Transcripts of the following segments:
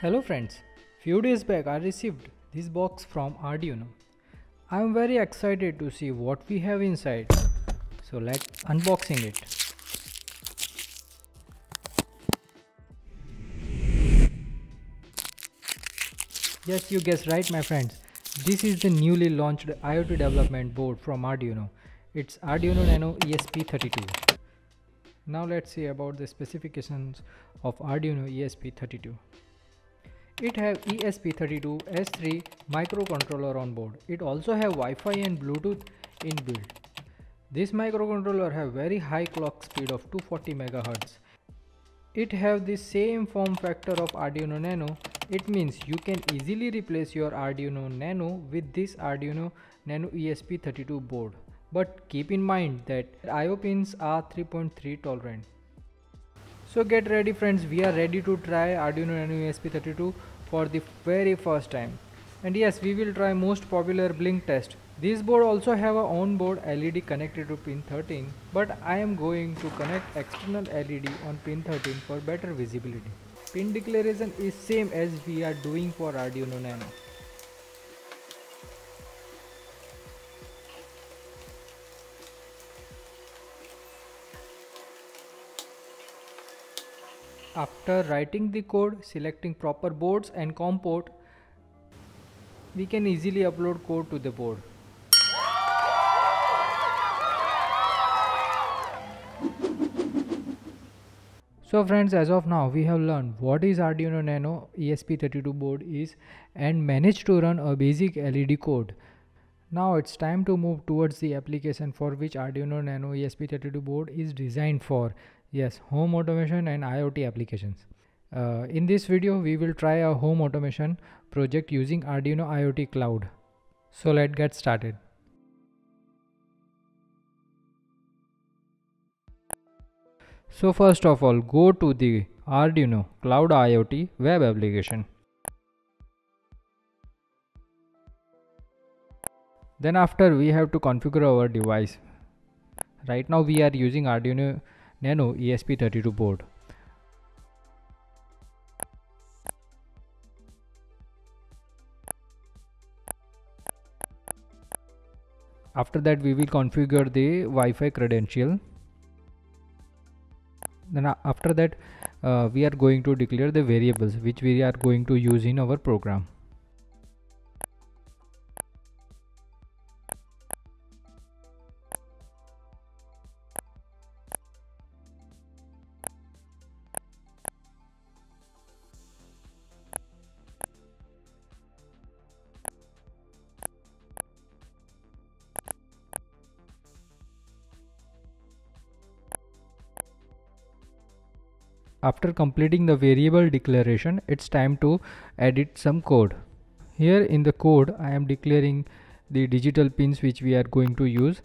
Hello friends, few days back I received this box from Arduino. I am very excited to see what we have inside. So let's unboxing it. Yes, you guessed right my friends. This is the newly launched IoT development board from Arduino. It's Arduino Nano ESP32. Now let's see about the specifications of Arduino ESP32. It have ESP32 S3 microcontroller on board. It also have Wi-Fi and Bluetooth inbuilt. This microcontroller have very high clock speed of 240 MHz. It have the same form factor of Arduino Nano. It means you can easily replace your Arduino Nano with this Arduino Nano ESP32 board. But keep in mind that IO pins are 3.3 tolerant. So get ready friends, we are ready to try Arduino Nano ESP32 for the very first time. And yes, we will try most popular blink test. This board also have a on-board LED connected to pin 13, but I am going to connect external LED on pin 13 for better visibility. Pin declaration is same as we are doing for Arduino Nano. After writing the code, selecting proper boards and COM port, we can easily upload code to the board. So friends as of now we have learned what is Arduino Nano ESP32 board is and managed to run a basic LED code. Now it's time to move towards the application for which Arduino Nano ESP32 board is designed for Yes, home automation and IoT applications. Uh, in this video, we will try a home automation project using Arduino IoT Cloud. So let's get started. So first of all, go to the Arduino Cloud IoT web application. Then after we have to configure our device. Right now we are using Arduino Nano ESP32 board. After that we will configure the Wi-Fi credential. Then after that uh, we are going to declare the variables which we are going to use in our program. After completing the variable declaration, it's time to edit some code. Here in the code, I am declaring the digital pins which we are going to use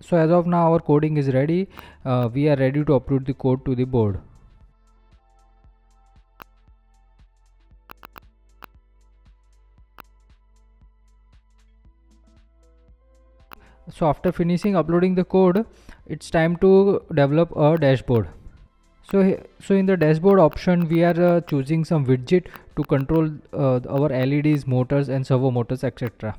so as of now our coding is ready. Uh, we are ready to upload the code to the board. So after finishing uploading the code it's time to develop a dashboard. So so in the dashboard option we are uh, choosing some widget to control uh, our leds motors and servo motors etc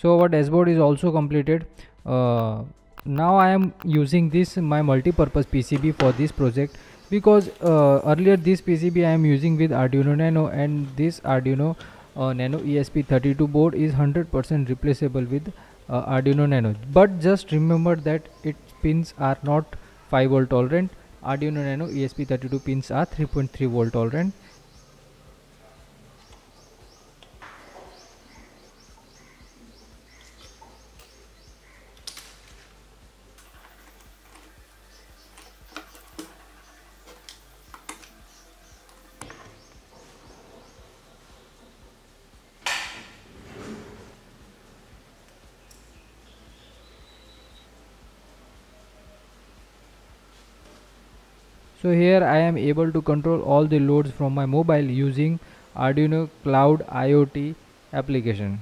so our dashboard is also completed. Uh, now I am using this my multi-purpose PCB for this project because uh, earlier this PCB I am using with Arduino Nano and this Arduino uh, Nano ESP32 board is 100% replaceable with uh, Arduino Nano. But just remember that its pins are not 5 volt tolerant. Arduino Nano ESP32 pins are 3.3 volt tolerant so here I am able to control all the loads from my mobile using Arduino Cloud IoT application